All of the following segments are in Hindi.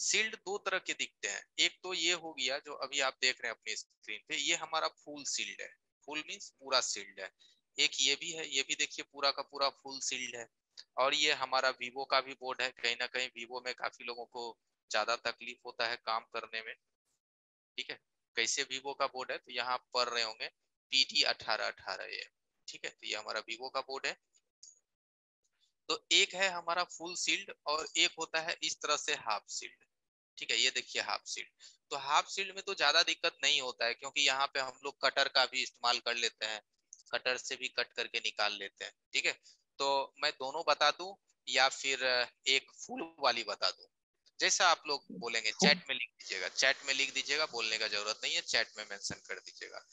सील्ड दो तरह के दिखते हैं। एक तो ये हो गया जो अभी आप देख रहे हैं अपनी स्क्रीन पे, ये हमारा फुल सील्ड है। फुल मीन्स पूरा सील्ड है। एक ये भी है, ये भी देखिए पूरा का पूरा फुल सील्ड है। और ये हमारा वीवो का भी बोर्ड है, कहीं ना कहीं वीवो में काफ़ी लोगों को ज़्यादा तकलीफ़ होता है काम करने में। ठीक है? कैसे वीवो का बोर्ड है तो यहाँ पढ़ रहे होंगे पी टी अठारह अठारह ये। ठीक है? तो ये हमारा वीवो का बोर्ड है। तो एक है हमारा फुल सील्ड और एक होता है इस तरह से हाफ़ सील्ड। ठीक है ये देखिए हाफ़ सील्ड तो हाफ़ सील्ड में तो ज़्यादा दिक्कत नहीं होता है क्योंकि यहाँ पे हम लोग कटर का भी इस्तेमाल कर लेते हैं। कटर से भी कट करके निकाल लेते हैं ठीक है? तो मैं दोनों बता दू या फिर एक फुल वाली बता दू? जैसा आप लोग बोलेंगे चैट में लिख दीजिएगा। चैट में लिख दीजिएगा बोलने का ज़रूरत नहीं है चैट में मेंशन कर दीजिएगा।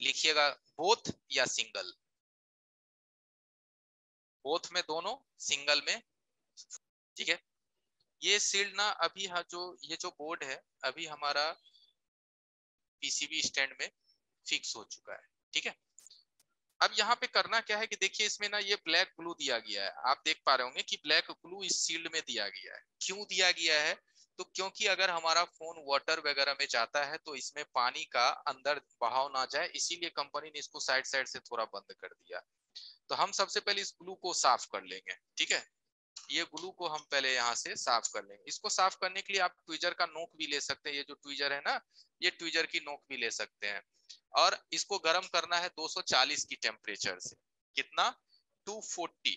लिखिएगा बोथ या सिंगल बोथ में दोनों सिंगल में? ठीक है? ये सील्ड ना अभी हाँ जो, ये जो बोर्ड है, अभी हमारा पीसीबी स्टैंड में फिक्स हो चुका है, ठीक है? अब यहाँ पे करना क्या है कि देखिए इसमें ना ये ब्लैक ग्लू दिया गया है। आप देख पा रहे होंगे कि ब्लैक ग्लू इस सील्ड में दिया गया है। क्यों दिया गया है? तो क्योंकि अगर हमारा फ़ोन वाटर वगैरह में जाता है तो इसमें पानी का अंदर बहाव ना जाए, इसीलिए कंपनी ने इसको साइड साइड से थोड़ा बंद कर दिया। तो हम सबसे पहले इस ग्लू को साफ़ कर लेंगे, ठीक है? ये ग्लू को हम पहले यहाँ से साफ़ कर लेंगे। इसको साफ़ करने के लिए आप ट्विजर का नोक भी ले सकते हैं। ये जो ट्विजर है ना, ये ट्विजर की नोक भी ले सकते हैं। और इसको गर्म करना है 240 की टेम्परेचर से। कितना? 240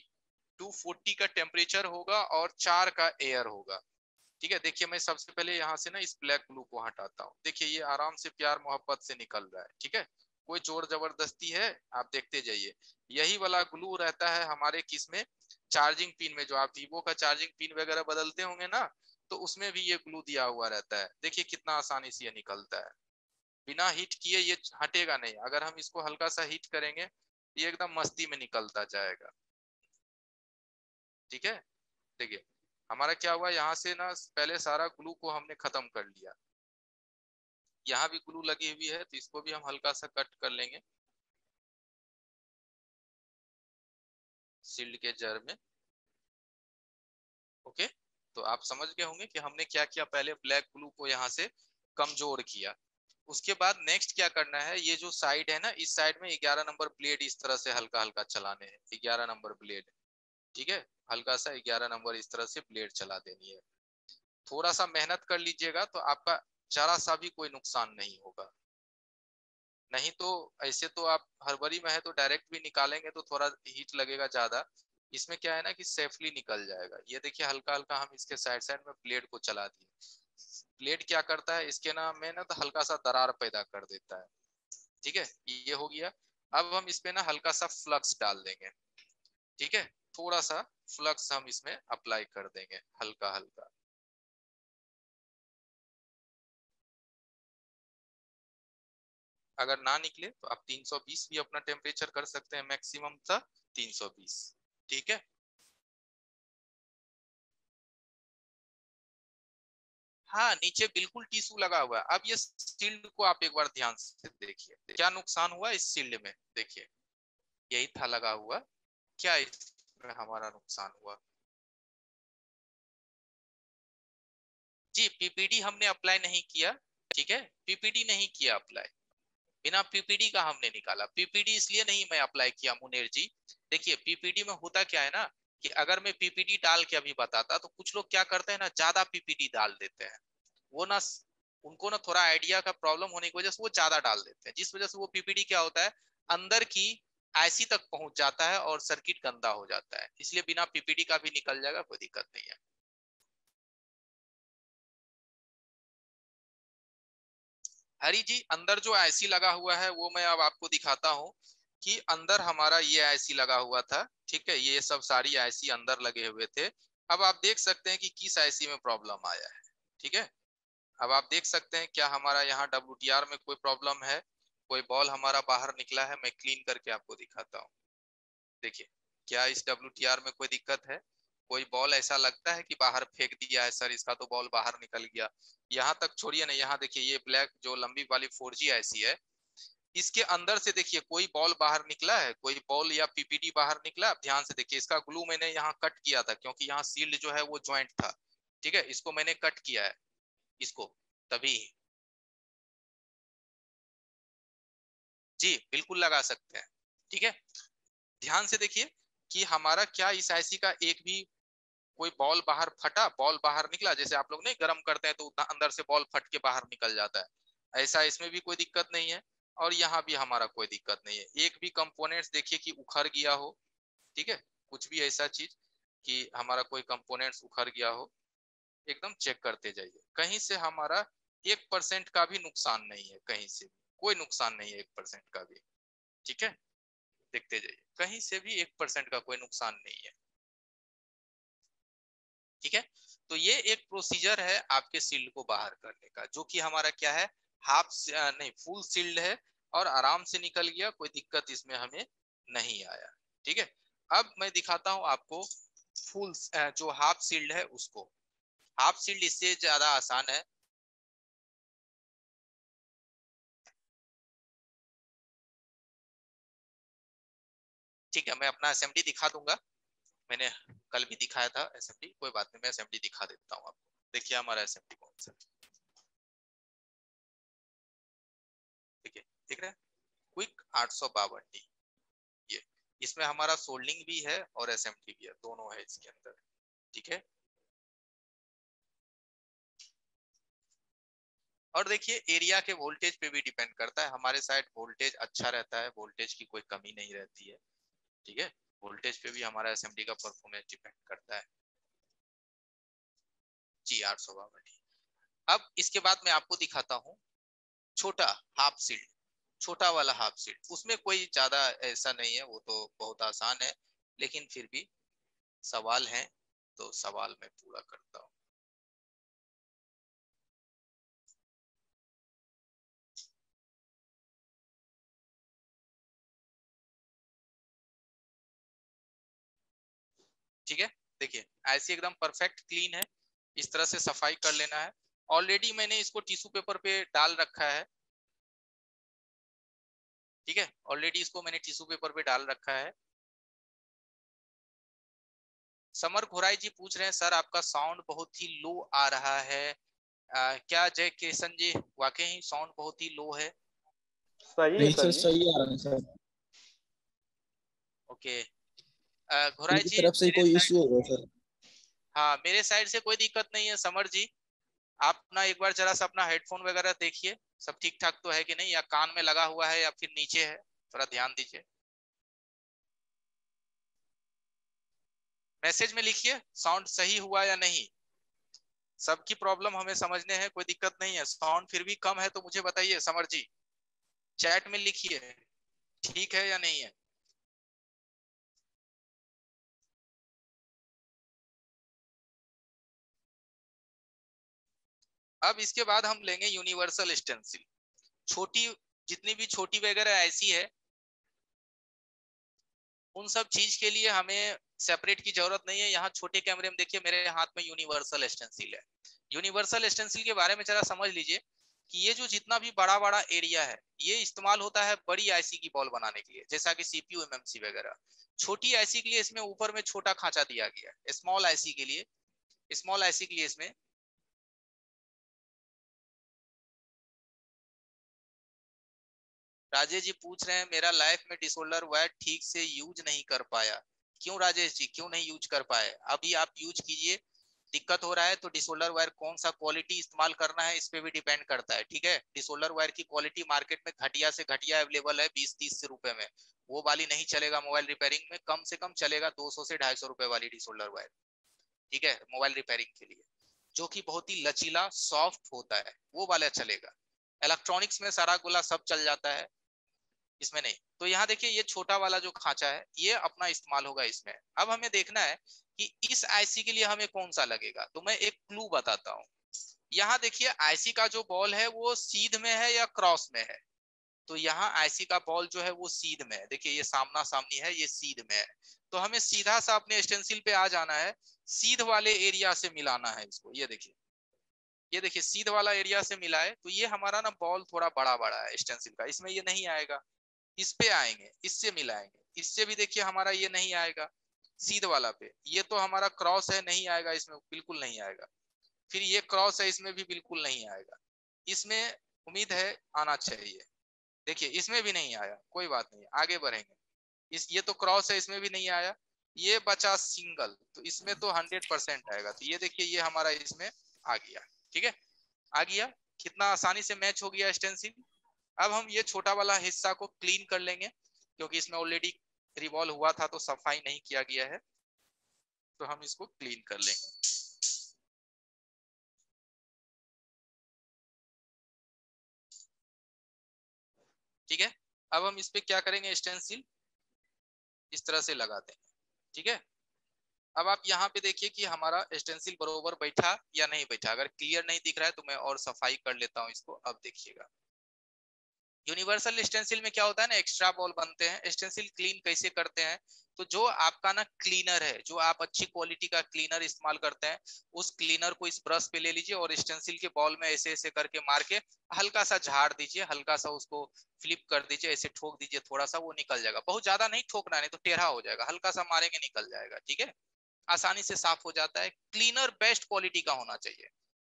240 का टेम्परेचर होगा और चार का एयर होगा। ठीक है? देखिए, मैं सबसे पहले यहाँ से ना इस ब्लैक ग्लू को हटाता हूँ। देखिए, ये आराम से प्यार मोहब्बत से निकल रहा है। ठीक है? कोई ज़ोर ज़बरदस्ती है? आप देखते जाइए। यही वाला ग्लू रहता है हमारे किसमें? चार्जिंग पिन में जो आप वीवो का चार्जिंग पिन वगैरह बदलते होंगे ना तो उसमें भी ये ग्लू दिया हुआ रहता है। देखिए कितना आसानी से ये निकलता है। बिना हीट किए ये हटेगा नहीं। अगर हम इसको हल्का सा हीट करेंगे, ये एकदम मस्ती में निकलता जाएगा। ठीक है? देखिए, हमारा क्या हुआ, यहाँ से ना पहले सारा ग्लू को हमने खत्म कर लिया। यहाँ भी ग्लू लगी हुई है तो इसको भी हम हल्का सा कट कर लेंगे। सील्ड के जर में। ओके? तो आप समझ गए होंगे कि हमने क्या किया पहले? ब्लैक ग्लू को यहाँ से कमज़ोर किया। उसके बाद नेक्स्ट क्या करना है? ये जो साइड है ना, इस साइड में 11 नंबर ब्लेड इस तरह से हल्का हल्का चलाने हैं। 11 नंबर ब्लेड। ठीक है? हल्का सा 11 नंबर इस तरह से ब्लेड चला देनी है। थोड़ा सा मेहनत कर लीजिएगा तो आपका जरा सा भी कोई नुकसान नहीं होगा। नहीं तो ऐसे तो आप हरबरी में है तो डायरेक्ट भी निकालेंगे तो थोड़ा हीट लगेगा ज़्यादा। इसमें क्या है ना कि सेफली निकल जाएगा। ये देखिए हल्का हल्का हम इसके साइड साइड में ब्लेड को चला दिए। ब्लेड क्या करता है? इसके ना में ना तो हल्का सा दरार पैदा कर देता है। ठीक है? ये हो गया। अब हम इसमें ना हल्का सा फ्लक्स डाल देंगे। ठीक है? थोड़ा सा फ्लक्स हम इसमें अप्लाई कर देंगे। हल्का हल्का अगर ना निकले तो आप 320 भी अपना टेम्परेचर कर सकते हैं मैक्सिमम था 320 ठीक है? हाँ नीचे बिल्कुल टिश्यू लगा हुआ है। अब ये सील्ड को आप एक बार ध्यान से देखिए। क्या नुकसान हुआ इस सील्ड में? देखिए, यही था लगा हुआ। क्या इसमें हमारा नुकसान हुआ? जी पीपीडी हमने अप्लाई नहीं किया। ठीक है? पीपीडी नहीं किया अप्लाई बिना पीपीडी का हमने निकाला। पीपीडी इसलिए नहीं मैं अप्लाई किया मुनेर जी। देखिए, पीपीडी में होता क्या है ना कि अगर मैं पीपीडी डाल के अभी बताता तो कुछ लोग क्या करते हैं ना, ज़्यादा पीपीडी डाल देते हैं। वो ना उनको ना थोड़ा आइडिया का प्रॉब्लम होने की वजह से वो ज़्यादा डाल देते हैं, जिस वजह से वो पीपीडी क्या होता है, अंदर की आईसी तक पहुँच जाता है और सर्किट गंदा हो जाता है। इसलिए बिना पीपीडी का भी निकल जाएगा, कोई दिक्कत नहीं है। हरी जी, अंदर जो आईसी लगा हुआ है, वो मैं अब आपको दिखाता हूँ कि अंदर हमारा ये आईसी लगा हुआ था, ठीक है? ये सब सारी आईसी अंदर लगे हुए थे। अब आप देख सकते हैं कि किस आईसी में प्रॉब्लम आया है, ठीक है? अब आप देख सकते हैं क्या हमारा यहाँ डब्ल्यू में कोई प्रॉब्लम है? कोई बॉल हमारा बाहर निकला है? मैं क्लीन करके आपको दिखाता हूँ। देखिए, क्या इस डब्ल्यू में कोई दिक्कत है? कोई बॉल ऐसा लगता है कि बाहर फेंक दिया है सर, इसका तो बॉल बाहर निकल गया। यहाँ तक छोड़िए ना, यहाँ देखिए, ये ब्लैक जो लंबी वाली फोर ऐसी है, इसके अंदर से देखिए, कोई बॉल बाहर निकला है, कोई बॉल या पीपीडी बाहर निकला ध्यान से देखिए, इसका ग्लू मैंने यहाँ कट किया था, क्योंकि यहाँ सील्ड जो है वो ज्वाइंट था, ठीक है? इसको मैंने कट किया है, इसको, तभी। जी, बिल्कुल लगा सकते हैं, ठीक है? ध्यान से देखिए कि हमारा क्या इस आईसी का एक भी कोई बॉल बाहर फटा, बॉल बाहर निकला, जैसे आप लोग नहीं गर्म करते हैं तो अंदर से बॉल फट के बाहर निकल जाता है। ऐसा इसमें भी कोई दिक्कत नहीं है और यहाँ भी हमारा कोई दिक्कत नहीं है। एक भी कंपोनेंट्स देखिए कि उखड़ गया हो, ठीक है? कुछ भी ऐसा चीज़ कि हमारा कोई कंपोनेंट्स उखड़ गया हो, एकदम चेक करते जाइए। कहीं से हमारा एक परसेंट का भी नुकसान नहीं है, कहीं से कोई नुकसान नहीं है एक परसेंट का भी, ठीक है? देखते जाइए। कहीं से भी एक परसेंट का कोई नुकसान नहीं है। ठीक है? तो ये एक प्रोसीजर है आपके सील्ड को बाहर करने का, जो कि हमारा क्या है? हाफ़ नहीं फुल सील्ड है और आराम से निकल गया, कोई दिक्कत इसमें हमें नहीं आया, ठीक है? अब मैं दिखाता हूँ आपको फुल जो हाफ़ सील्ड है उसको। हाफ़ सील्ड इससे ज़्यादा आसान है। ठीक है, मैं अपना असेंबली दिखा दूँगा। मैंने कल भी दिखाया था असेंबली कोई बात नहीं, मैं असेंबली दिखा देता हूँ आपको। देखिए हमारा असेंबली कौन सा ठीक है है? क्विक आठ सौ बावन डी ये, इसमें हमारा सोल्डिंग भी है और असेंबली भी है, दोनों है इसके अंदर। ठीक है? और देखिए एरिया के वोल्टेज पे भी डिपेंड करता है। हमारे साइड वोल्टेज अच्छा रहता है वोल्टेज की कोई कमी नहीं रहती है। ठीक है? वोल्टेज पे भी हमारा एसएमडी का परफॉर्मेंस डिपेंड करता है। जी आर बावन अब इसके बाद मैं आपको दिखाता हूँ छोटा हाफ़ सील्ड छोटा वाला हाफ़ सील्ड उसमें कोई ज़्यादा ऐसा नहीं है, वो तो बहुत आसान है, लेकिन फिर भी सवाल है तो सवाल मैं पूरा करता हूँ। ठीक है? देखिए ऐसी एकदम परफेक्ट क्लीन है। इस तरह से सफ़ाई कर लेना है। ऑलरेडी मैंने इसको टिश्यू पेपर पे डाल रखा है। ठीक है? ऑलरेडी इसको मैंने टिश्यू पेपर पे डाल रखा है। समर घोराई जी पूछ रहे हैं सर आपका साउंड बहुत ही लो आ रहा है। आ, क्या जय किशन जी वाकई ही साउंड बहुत ही लो है? सही है सर सही आ रहा है सर। ओके घोराई जी तरफ़ से कोई इश्यू होगा सर हाँ मेरे साइड से कोई दिक्कत नहीं है समर जी। आप ना एक बार जरा सा अपना हेडफोन वगैरह देखिए। सब ठीक ठाक तो है कि नहीं? या कान में लगा हुआ है या फिर नीचे है? थोड़ा ध्यान दीजिए। मैसेज में लिखिए साउंड सही हुआ या नहीं। सबकी प्रॉब्लम हमें समझने हैं कोई दिक्कत नहीं है। साउंड फिर भी कम है तो मुझे बताइए समर जी। चैट में लिखिए ठीक है या नहीं है? अब इसके बाद हम लेंगे यूनिवर्सल स्टेंसिल छोटी, जितनी भी छोटी वगैरह ऐसी है, उन सब चीज़ के लिए हमें सेपरेट की ज़रूरत नहीं है। यहाँ छोटे कैमरे में देखिए, मेरे हाथ में यूनिवर्सल स्टेंसिल है। यूनिवर्सल स्टेंसिल के बारे में जरा समझ लीजिए कि ये जो जितना भी बड़ा बड़ा एरिया है, ये इस्तेमाल होता है बड़ी आईसी की बॉल बनाने के लिए, जैसा कि सीपीयू एमएमसी वगैरह। छोटी आईसी के लिए इसमें ऊपर में छोटा खांचा दिया गया है स्मॉल आईसी के लिए स्मॉल आईसी के लिए इसमें राजेश जी पूछ रहे हैं, मेरा लाइफ में डिसोल्डर वायर ठीक से यूज़ नहीं कर पाया। क्यों राजेश जी? क्यों नहीं यूज़ कर पाए? अभी आप यूज़ कीजिए। दिक्कत हो रहा है तो डिसोल्डर वायर कौन सा क्वालिटी इस्तेमाल करना है, इस पे भी डिपेंड करता है, ठीक है? डिसोल्डर वायर की क्वालिटी मार्केट में घटिया से घटिया अवेलेबल है बीस तीस रुपए में। वो वाली नहीं चलेगा मोबाइल रिपेयरिंग में, कम से कम चलेगा दो सौ से ढाई सौ रुपए वाली डिसोल्डर वायर ठीक है? मोबाइल रिपेयरिंग के लिए। जो कि बहुत ही लचीला सॉफ्ट होता है, वो वाला चलेगा। इलेक्ट्रॉनिक्स में सारा गोला सब चल जाता है। इसमें नहीं। तो यहाँ देखिए, ये छोटा वाला जो खांचा है, ये अपना इस्तेमाल होगा इसमें। अब हमें देखना है कि इस आईसी के लिए हमें कौन सा लगेगा। तो मैं एक क्लू बताता हूँ। यहाँ देखिए आईसी का जो बॉल है, वो सीध में है या क्रॉस में है? तो यहाँ आईसी का बॉल जो है, वो सीध में है। देखिए, ये सामना सामनी है, ये सीध में है। तो हमें सीधा सा अपने स्टेंसिल पे आ जाना है। सीध वाले एरिया से मिलाना है इसको। ये देखिए। ये देखिए सीध वाला एरिया से मिला है। तो ये हमारा ना बॉल थोड़ा बड़ा बड़ा है स्टेंसिल का। इसमें ये नहीं आएगा। इस पे आएँगे, इससे मिलाएँगे। इससे भी देखिए हमारा ये नहीं आएगा, सीध वाला पे। ये तो हमारा क्रॉस है, नहीं आएगा, इसमें बिल्कुल नहीं आएगा। फिर ये क्रॉस है, इसमें भी बिल्कुल नहीं आएगा। इसमें उम्मीद है, आना चाहिए। देखिए, इसमें भी नहीं आया, कोई बात नहीं, आगे बढ़ेंगे। इस, ये तो क्रॉस है, इसमें भी नहीं आया। ये बचा सिंगल तो इसमें तो हंड्रेड परसेंट आएगा। तो ये देखिए, ये हमारा इसमें आ गया, ठीक है? आ गया। कितना आसानी से मैच हो गया स्टेंसिल अब हम ये छोटा वाला हिस्सा को क्लीन कर लेंगे, क्योंकि इसमें ऑलरेडी रिवॉल्व हुआ था तो सफ़ाई नहीं किया गया है। तो हम इसको क्लीन कर लेंगे। ठीक है? अब हम इस पे क्या करेंगे? स्टेंसिल इस तरह से लगाते हैं। ठीक है? अब आप यहाँ पे देखिए कि हमारा स्टेंसिल बरोबर बैठा या नहीं बैठा। अगर क्लियर नहीं दिख रहा है तो मैं और सफ़ाई कर लेता हूँ इसको। अब देखिएगा। यूनिवर्सल स्टेंसिल में क्या होता है ना एक्स्ट्रा बॉल बनते हैं, स्टेंसिल क्लीन कैसे करते हैं तो जो आपका ना क्लीनर है, जो आप अच्छी क्वालिटी का क्लीनर इस्तेमाल करते हैं, उस क्लीनर को इस ब्रश पे ले लीजिए और स्टेंसिल के बॉल में ऐसे ऐसे करके मार के हल्का सा झाड़ दीजिए, हल्का सा उसको फ्लिप कर दीजिए, ऐसे ठोक दीजिए, थोड़ा सा वो निकल जाएगा। बहुत ज़्यादा नहीं ठोकना नहीं तो टेढ़ा हो जाएगा, हल्का सा मारेंगे, निकल जाएगा, ठीक है? आसानी से साफ़ हो जाता है। क्लीनर बेस्ट क्वालिटी का होना चाहिए।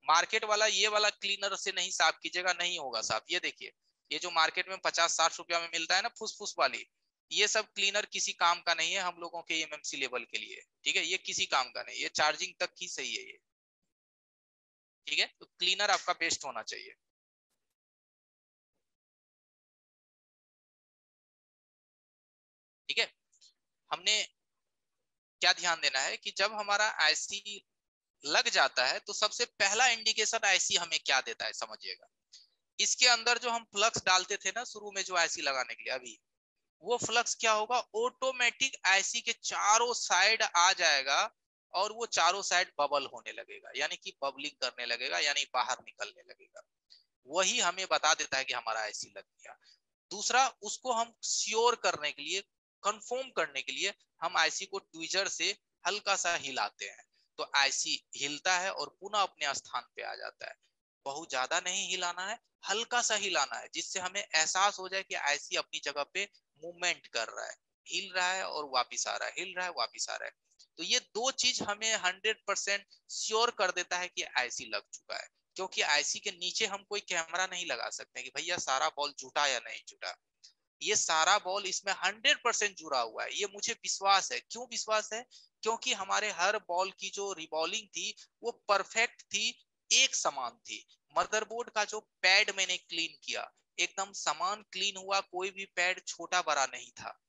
मार्केट वाला ये वाला क्लीनर से नहीं साफ़ कीजिएगा, नहीं होगा साफ़। ये देखिए ये जो मार्केट में पचास साठ रुपया में मिलता है ना फुस फुस वाली, ये सब क्लीनर किसी काम का नहीं है हम लोगों के एमएमसी लेवल के लिए, ठीक है? ये किसी काम का नहीं, ये चार्जिंग तक ही सही है ये। ठीक है? तो क्लीनर आपका बेस्ट होना चाहिए। ठीक है? हमने क्या ध्यान देना है कि जब हमारा आईसी लग जाता है तो सबसे पहला इंडिकेशन आईसी हमें क्या देता है, समझिएगा। इसके अंदर जो हम फ्लक्स डालते थे ना शुरू में जो आईसी लगाने के लिए, अभी, वो फ्लक्स क्या होगा? ऑटोमेटिक आईसी के चारों साइड आ जाएगा और वो चारों साइड बबल होने लगेगा, यानी कि बबलिंग करने लगेगा, यानी बाहर निकलने लगेगा। वही हमें बता देता है कि हमारा आईसी लग गया। दूसरा, उसको हम श्योर करने के लिए कंफर्म करने के लिए हम आईसी को ट्विजर से हल्का सा हिलाते हैं। तो आईसी हिलता है और पुनः अपने स्थान पे आ जाता है। बहुत ज़्यादा नहीं हिलाना है हल्का सा हिलाना है, जिससे हमें एहसास हो जाए कि आईसी अपनी जगह पे मूवमेंट कर रहा है। हिल रहा है और वापिस आ रहा है, हिल रहा है, वापिस आ रहा है। तो ये दो चीज़ हमें हंड्रेड परसेंट श्योर कर देता है कि आईसी लग चुका है, क्योंकि आईसी के नीचे हम कोई कैमरा नहीं लगा सकते कि भैया सारा बॉल जुटा या नहीं जुटा। ये सारा बॉल इसमें हंड्रेड परसेंट जुड़ा हुआ है। ये मुझे विश्वास है। क्यों विश्वास है? क्योंकि हमारे हर बॉल की जो रिबॉलिंग थी, वो परफेक्ट थी एक समान थी। मदरबोर्ड का जो पैड मैंने क्लीन किया, एकदम समान क्लीन हुआ, कोई भी पैड छोटा बड़ा नहीं था।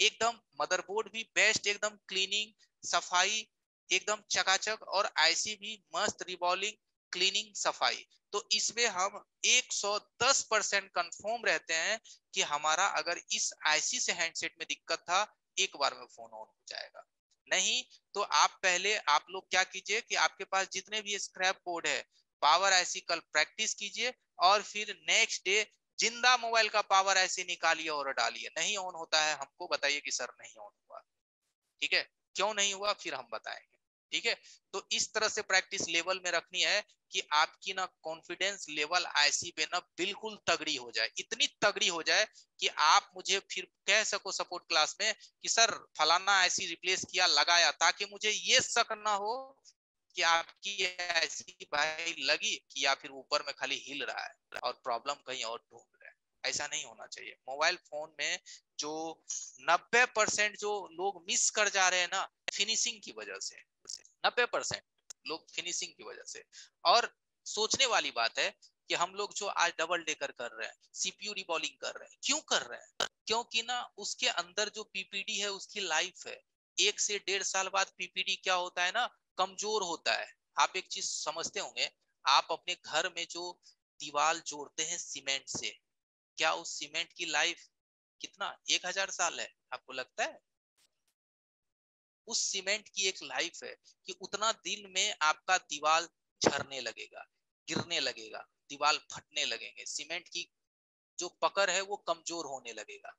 एकदम मदरबोर्ड भी बेस्ट एकदम क्लीनिंग सफ़ाई, एकदम चकाचक और आईसी भी मस्त रिबॉलिंग क्लीनिंग सफ़ाई। तो इसमें हम 110 परसेंट कंफर्म रहते हैं कि हमारा अगर इस आईसी से हैंडसेट में दिक्कत था, एक बार में फ़ोन ऑन हो जाएगा। नहीं तो आप पहले आप लोग क्या कीजिए कि आपके पास जितने भी स्क्रैप कोड है पावर ऐसी कल प्रैक्टिस कीजिए और फिर नेक्स्ट डे ज़िंदा मोबाइल का पावर ऐसे निकालिए और डालिए। नहीं ऑन होता है, हमको बताइए कि सर नहीं ऑन हुआ। ठीक है? क्यों नहीं हुआ? फिर हम बताएँगे। ठीक है? तो इस तरह से प्रैक्टिस लेवल में रखनी है कि आपकी ना कॉन्फिडेंस लेवल आईसी पे ना बिल्कुल तगड़ी हो जाए। इतनी तगड़ी हो जाए कि आप मुझे फिर कह सको सपोर्ट क्लास में कि, सर, फलाना आईसी रिप्लेस किया, लगाया, ताकि मुझे ये शक ना हो कि आपकी ऐसी भाई लगी कि या फिर ऊपर में खाली हिल रहा है और प्रॉब्लम कहीं और ढूंढ रहा है। ऐसा नहीं होना चाहिए। मोबाइल फ़ोन में जो 90 परसेंट जो लोग मिस कर जा रहे हैं ना फिनिशिंग की वजह से। नब्बे परसेंट लोग फिनिशिंग की वजह से। और सोचने वाली बात है कि हम लोग जो आज डबल डेकर कर रहे हैं सीपीयू रिबॉलिंग कर रहे हैं, क्यों कर रहे हैं? क्योंकि ना उसके अंदर जो पीपीडी है, उसकी लाइफ है। एक से डेढ़ साल बाद पीपीडी क्या होता है ना, कमज़ोर होता है। आप एक चीज़ समझते होंगे, आप अपने घर में जो दीवार जोड़ते हैं सीमेंट से, क्या उस सीमेंट की लाइफ कितना, एक हज़ार साल है, आपको लगता है? उस सीमेंट की एक लाइफ है कि उतना दिन में आपका दीवार झरने लगेगा, गिरने लगेगा दीवार फटने लगेंगे। सीमेंट की जो पकड़ है वो कमज़ोर होने लगेगा।